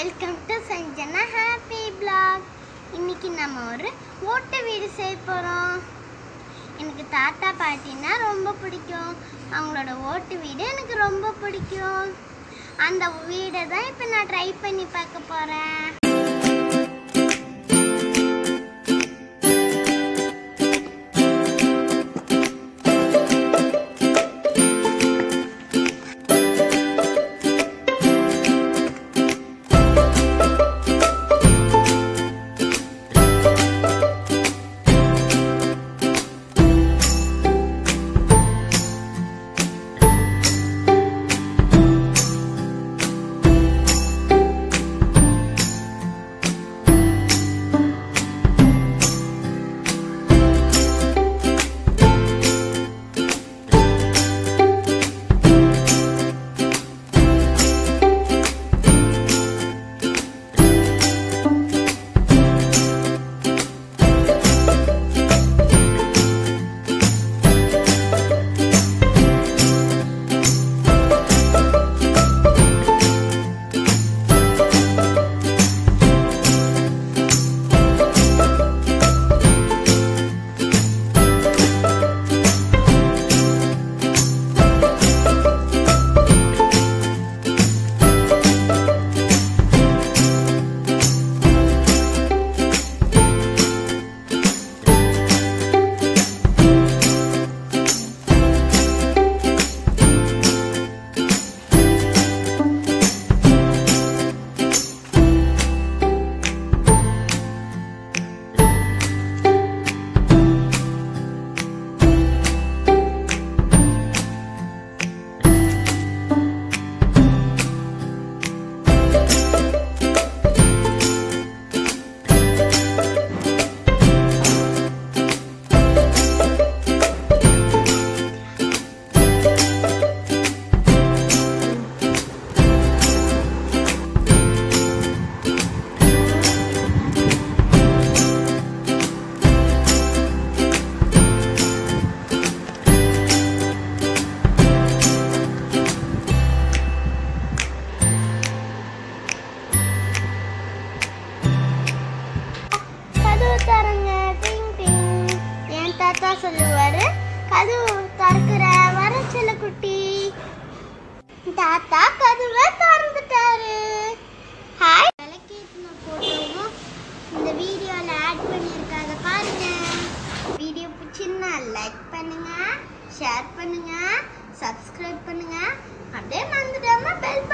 Welcome to Sanjana happy blog இன்னைக்கு நம்ம ஒரு ஓட்டு வீடு செய்ய போகிறோம் எனக்கு தாத்தா பாட்டினா ரொம்ப பிடிக்கும். அவங்களோட ஓட்டு வீடு எனக்கு ரொம்ப பிடிக்கும். அந்த வீடை தான் இப்போ நான் ட்ரை பண்ணி பார்க்க போகிறேன் தரங்க டிங் டிங். என் தாத்தா சொல்லுவாரு கதவு திறக்கிற வர சில குட்டி. தாத்தா கதவை திறந்துட்டாரு. ஹாய் விளக்கேற்றின போட்டோவும் இந்த வீடியோவில் ஆட் பண்ணியிருக்காங்க பாருங்க. வீடியோ பிடிச்சிருந்தா லைக் பண்ணுங்க ஷேர் பண்ணுங்க சப்ஸ்கிரைப் பண்ணுங்க. அப்படியே மறந்துடாம பெல்